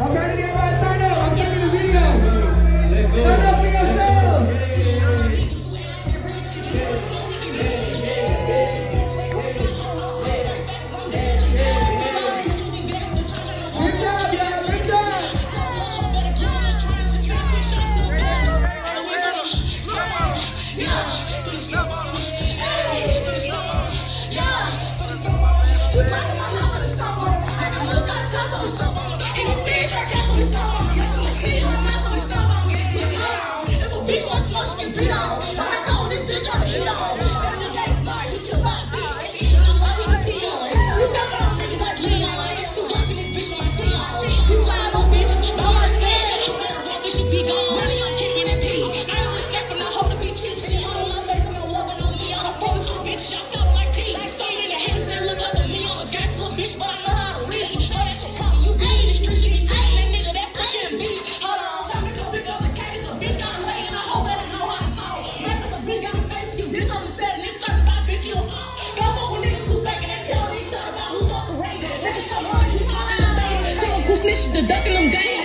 I'm trying to get up. I'm taking the video. Turn up for yourselves. Good job, y'all. Good job. Yeah. 你知我你。bitch, the ducking them game.